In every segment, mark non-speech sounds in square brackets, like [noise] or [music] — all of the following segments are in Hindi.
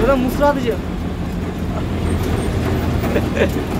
Şurada musra atacağım. [laughs]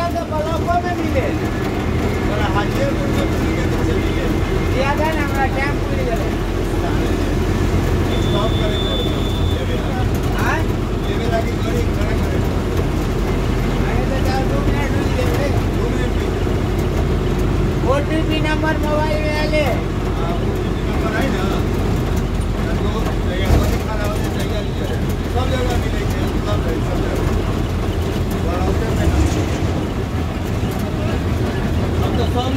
सुइया ब्लॉको में मिले और हाजीपुर में फ्री कैसे मिले दिया ना हमारा कैंप पूरी गए स्टॉप करेंगे हाँ लेवे लगी गाड़ी खड़ा करेंगे अरे तो जाओ दो मिनट रुक जाओ दो मिनट भी ओटीपी नंबर मोबाइल में आले आप